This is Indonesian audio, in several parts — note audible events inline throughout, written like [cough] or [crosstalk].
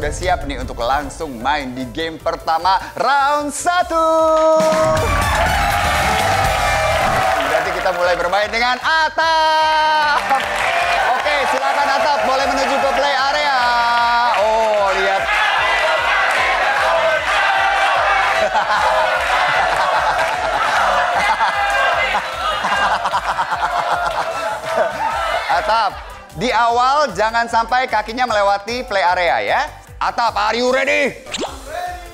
sudah siap nih untuk langsung main di game pertama round 1. Berarti kita mulai bermain dengan Atap. Oke, silakan Atap boleh menuju ke play area. Oh, lihat. [laughs] Atap, di awal jangan sampai kakinya melewati play area ya. Atap, are you ready?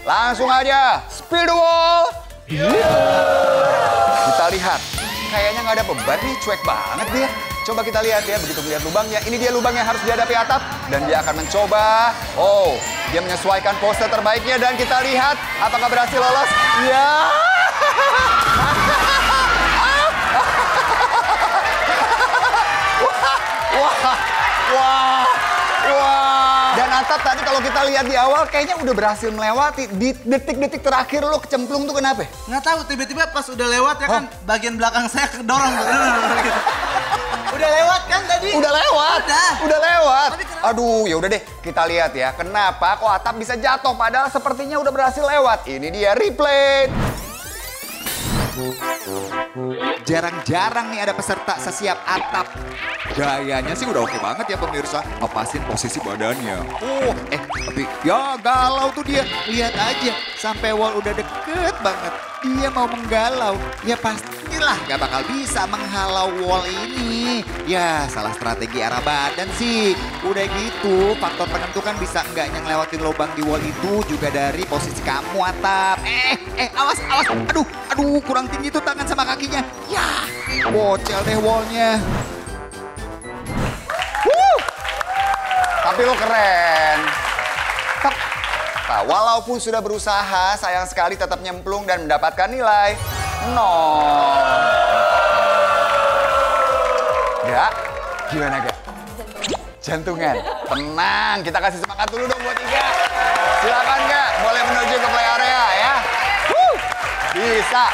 Langsung aja, speed the wall. Kita lihat, kayaknya nggak ada beban nih, cuek banget dia. Coba kita lihat ya, begitu melihat lubangnya. Ini dia lubang yang harus dihadapi atap. Dan dia akan mencoba. Oh, dia menyesuaikan pose terbaiknya. Dan kita lihat, apakah berhasil lolos? Ya. [laughs] Wah, wah, wah. Atap tadi kalau kita lihat di awal kayaknya udah berhasil melewati. Di detik-detik terakhir lo kecemplung tuh kenapa? Nggak tahu, tiba-tiba pas udah lewat ya kan, bagian belakang saya kedorong. gitu. [laughs] Udah lewat kan tadi? Udah lewat. Udah. Udah lewat. Aduh, ya udah deh. Kita lihat ya. Kenapa kok Atap bisa jatuh padahal sepertinya udah berhasil lewat. Ini dia replay. Jarang-jarang nih ada peserta sesiap atap. Gayanya sih udah oke banget ya pemirsa. Apasin posisi badannya. Oh, eh tapi ya galau tuh dia. Lihat aja, sampai wall udah deket banget. Dia mau menggalau. Ya pastilah gak bakal bisa menghalau wall ini. Ya salah strategi arah badan sih. Udah gitu, faktor penentu kan bisa enggaknya ngelewatin lubang di wall itu juga dari posisi kamu atap. Eh, eh awas, awas. Aduh, aduh kurang tinggi tuh tangan sama kakinya. Ya, bocel deh wallnya. Tapi lo keren. Nah, walaupun sudah berusaha, sayang sekali tetap nyemplung dan mendapatkan nilai nol. Gak? Gimana gak? Jantungan. Tenang, kita kasih semangat dulu dong buat Iga. Silakan gak? Boleh menuju ke play area ya. Bisa.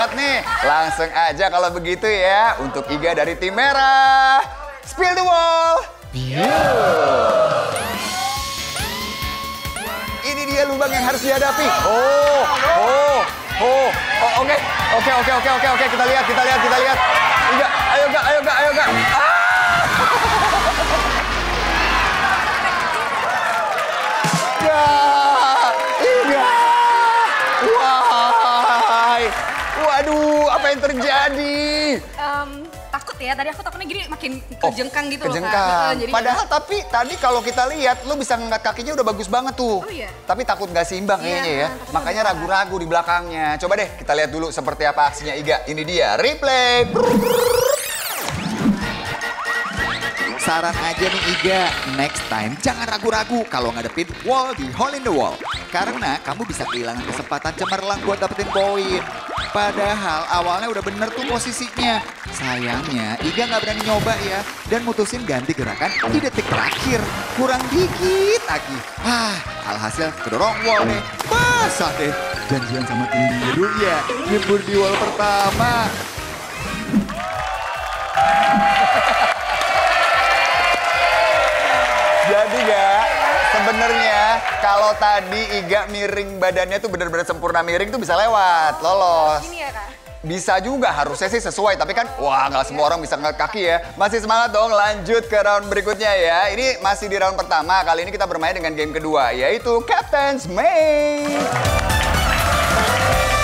Banget nih. Langsung aja kalau begitu ya, untuk Iga dari tim merah. Spill the wall. Ini dia lubang yang harus dihadapi. Oh, oh, oh, oh, oke, oke, oke, oke, oke, oke. Kita lihat, kita lihat, kita lihat. Iga, ayo gak, ayo gak, ayo gak. Ah! [laughs] Ya, Iga. Wahai. Waduh, apa yang terjadi? Em, takut ya, tadi aku takutnya gini makin Oh, kejengkang gitu loh kejengkang. Kak. Heeh, jadi- Padahal tapi tadi kalau kita lihat lu bisa ngangkat kakinya udah bagus banget tuh. Oh, iya? Tapi takut nggak seimbang Iya, kayaknya ya. Makanya ragu-ragu di belakangnya. Coba deh kita lihat dulu seperti apa aksinya Iga. Ini dia replay. Saran aja nih Iga, next time jangan ragu-ragu kalau ngadepin wall di hole in the wall. Karena kamu bisa kehilangan kesempatan cemerlang buat dapetin poin. Padahal awalnya udah bener tuh posisinya. Sayangnya Iga nggak berani nyoba ya. Dan mutusin ganti gerakan di detik terakhir. Kurang dikit lagi. Ah, alhasil kedorong wall deh. Basah deh. Janjian sama tim biru ya. Nyebur di wall pertama. Sebenarnya kalau tadi Iga miring badannya tuh benar-benar sempurna miring tuh bisa lewat, lolos. Gini ya kak. Bisa juga, harusnya sih sesuai. Tapi kan, wah nggak semua orang bisa ngeliat kaki ya. Masih semangat dong, lanjut ke round berikutnya ya. Ini masih di round pertama, kali ini kita bermain dengan game kedua, yaitu Captain's Main.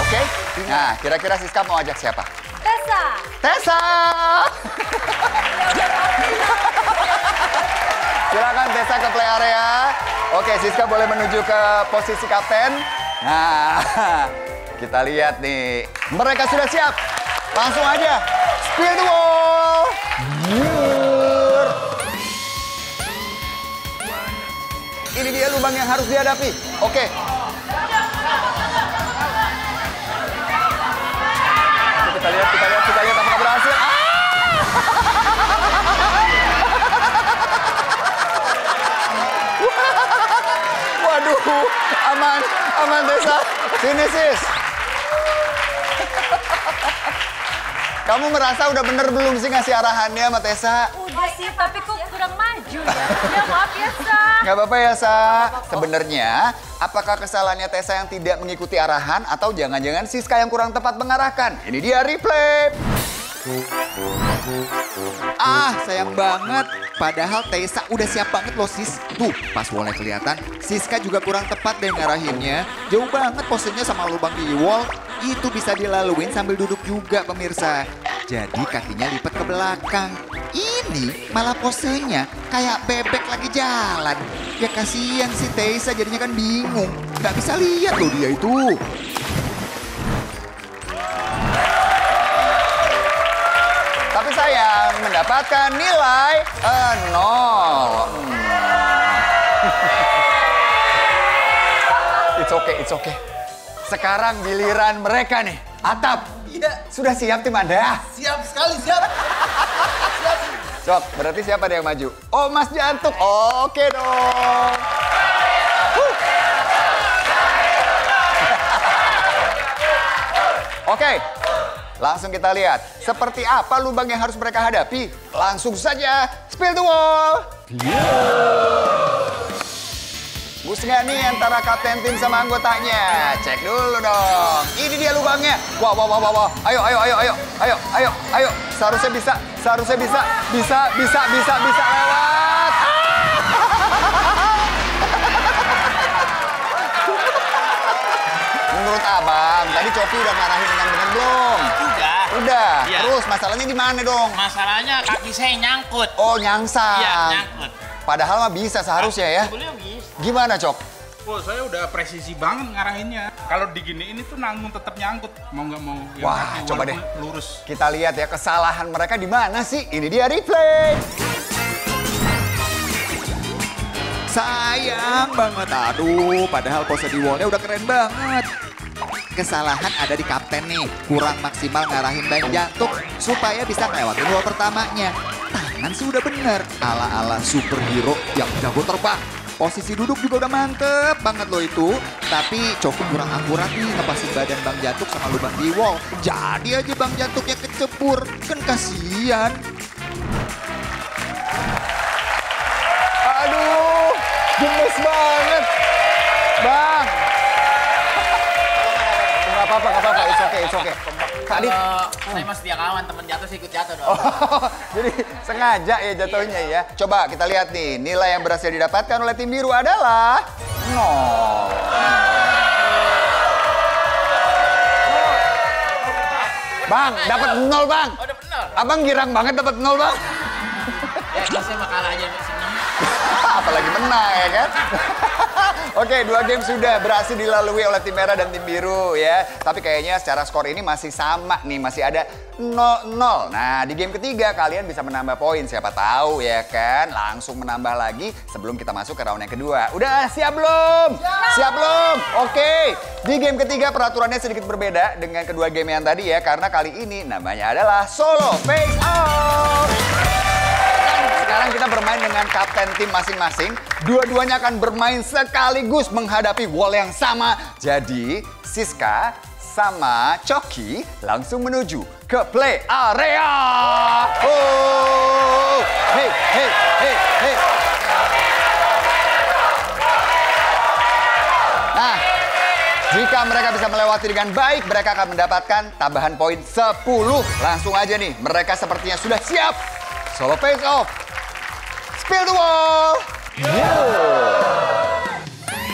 Oke, nah kira-kira Siska mau ajak siapa? Tessa. Tessa! [laughs] Silakan Tessa ke play area. Oke, Siska boleh menuju ke posisi kapten. Nah, [laughs] kita lihat nih. Mereka sudah siap. Langsung aja. Spill the wall. Nyur. Ini dia lubang yang harus dihadapi. Oke. Kita lihat, kita lihat, kita lihat apakah berhasil. Ah! [laughs] Waduh, aman, Aman Tessa. Sini sis. Kamu merasa udah bener belum sih ngasih arahannya sama Tessa? Udah sih, tapi kok kurang maju ya. Ya maaf ya, Sa. Gak apa-apa ya, Sa. Sebenarnya, apakah kesalahannya Tessa yang tidak mengikuti arahan atau jangan-jangan Siska yang kurang tepat mengarahkan? Ini dia replay. Ah, sayang banget. Padahal Tessa udah siap banget loh, Sis. Tuh, pas wallnya kelihatan, Siska juga kurang tepat deh ngarahinnya. Jauh banget posenya sama lubang di wall. Itu bisa dilaluin sambil duduk juga, pemirsa. Jadi kakinya lipat ke belakang. Ini malah posenya kayak bebek lagi jalan. Ya kasihan si Tessa jadinya kan bingung. Gak bisa lihat loh dia itu. Sayang mendapatkan nilai eh, nol. Hmm. It's okay, it's okay. Sekarang giliran mereka nih. Atap, Iya, sudah siap tim Anda? siap sekali, siap. Cok, berarti siapa yang maju? Oh, Mas Jantuk. Oke dong. Huh. Oke, langsung kita lihat. Seperti apa lubang yang harus mereka hadapi? Langsung saja, spill the wall. Nggak nih antara kapten tim sama anggotanya? Cek dulu dong. Ini dia lubangnya. Wah, wah, wah, wah, wah. Ayo, ayo, ayo, ayo, ayo, ayo, ayo. Seharusnya bisa, seharusnya bisa, bisa, bisa, bisa, bisa lewat. Coki udah ngarahin dengan benar belum? Udah. Udah. Iya. Terus masalahnya di mana dong? Masalahnya kaki saya nyangkut. Oh, nyangsang. Iya, nyangkut. Padahal mah bisa seharusnya ya. Sebelumnya bisa. Gimana, Cok? Oh, saya udah presisi banget ngarahinnya. Kalau diginiin itu nanggung tetap nyangkut. Mau nggak mau. yang Wah, kaki coba deh. Lurus. Kita lihat ya kesalahan mereka di mana sih? Ini dia replay. Sayang banget. Aduh, padahal pose di wallnya udah keren banget. Kesalahan ada di kapten nih. Kurang maksimal ngarahin bank jantung supaya bisa ngelewatin wall pertamanya. Tangan sih udah bener. Ala-ala superhero yang jago terbang. Posisi duduk juga udah mantep banget loh itu. Tapi Coki kurang akurat nih ngepasin badan Bang Jantuk sama lubang di wall. Jadi aja Bang Jantuknya kecebur. Kan kasihan. Aduh, gemes banget. It's okay. Tadi, Kalau saya mas kawan, temen jatuh sih ikut jatuh dong. oh, [laughs] jadi sengaja ya jatuhnya ya. Coba kita lihat nih, nilai yang berhasil didapatkan oleh tim biru adalah nol. Bang, dapat nol bang. Oh, udah bener. Abang girang banget dapat nol bang. Ya, saya mah kalah aja. Apalagi menang ya kan? [laughs] Oke, dua game sudah berhasil dilalui oleh tim merah dan tim biru ya. Tapi kayaknya secara skor ini masih sama nih, masih ada 0-0. Nah, di game ketiga kalian bisa menambah poin, siapa tahu ya kan? Langsung menambah lagi sebelum kita masuk ke round yang kedua. Udah siap belum? Siap belum? Oke. Di game ketiga peraturannya sedikit berbeda dengan kedua game yang tadi ya, karena kali ini namanya adalah solo face off. Sekarang kita bermain dengan kapten tim masing-masing. Dua-duanya akan bermain sekaligus menghadapi wall yang sama. Jadi, Siska sama Coki langsung menuju ke play area. Oh, hey, hey, hey, hey. Nah, jika mereka bisa melewati dengan baik, mereka akan mendapatkan tambahan poin 10. Langsung aja nih, mereka sepertinya sudah siap. Solo face off. The wall.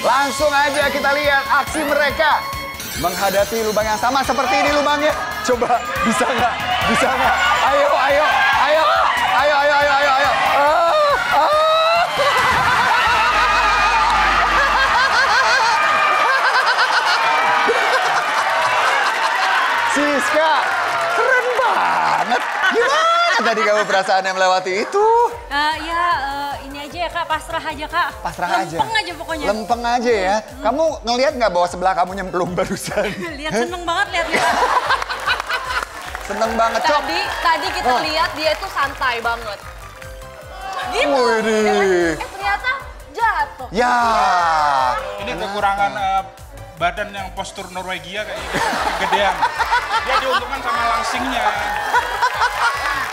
Langsung aja kita lihat aksi mereka menghadapi lubang yang sama seperti ini lubangnya. Coba bisa nggak? Bisa nggak? Ayo, ayo, ayo, ayo, ayo, ayo, ayo, ayo. Ah, ah. [laughs] Siska, keren banget. Gimana tadi kamu perasaannya melewati itu? Eh, ya, eh, ini aja ya kak, pasrah aja kak. Pasrah aja. Lempeng aja pokoknya. Lempeng aja ya. Kamu ngelihat nggak bahwa sebelah kamu nyemplung [laughs] barusan? Lihat seneng banget liatnya kak. [laughs] Seneng banget, Cok. Tadi tadi kita Oh. lihat dia itu santai banget. Gitu. Widih. Eh ternyata jatuh. Ya. Ini kekurangan eh, badan yang postur Norwegia kayak gitu, kegedean. Dia diuntungkan sama langsingnya.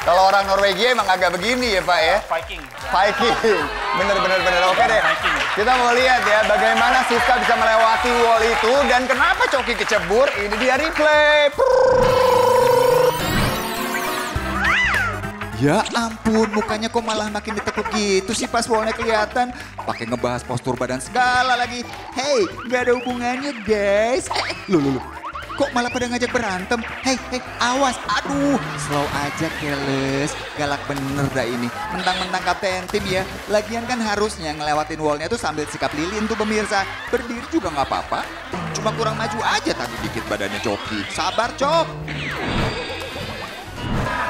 Kalau orang Norwegia emang agak begini ya Pak ya. Viking. Viking. Bener bener bener. Oke deh. Viking. Kita mau lihat ya bagaimana Siska bisa melewati wall itu dan kenapa Coki kecebur. Ini dia replay. Ya ampun, mukanya kok malah makin ditekuk gitu sih pas wallnya kelihatan. Pakai ngebahas postur badan segala lagi. Hey, gak ada hubungannya guys. Eh, lu, lu, lu. Kok malah pada ngajak berantem? Hei, hei, awas. Aduh, slow aja keles. Galak bener dah ini. Mentang-mentang kapten tim ya. Lagian kan harusnya ngelewatin wallnya tuh sambil sikap lilin tuh pemirsa. Berdiri juga nggak apa-apa. Cuma kurang maju aja tadi dikit badannya Coki. Sabar, Cok.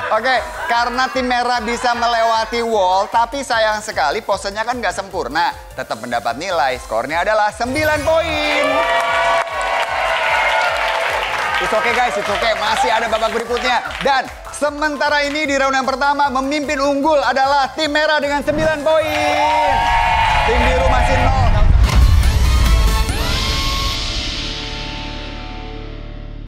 Oke, karena tim merah bisa melewati wall, tapi sayang sekali posenya kan nggak sempurna. Tetap mendapat nilai, skornya adalah 9 poin. It's okay guys, it's okay. Masih ada babak berikutnya. Dan sementara ini di round yang pertama memimpin unggul adalah tim merah dengan 9 poin. Tim biru masih 0.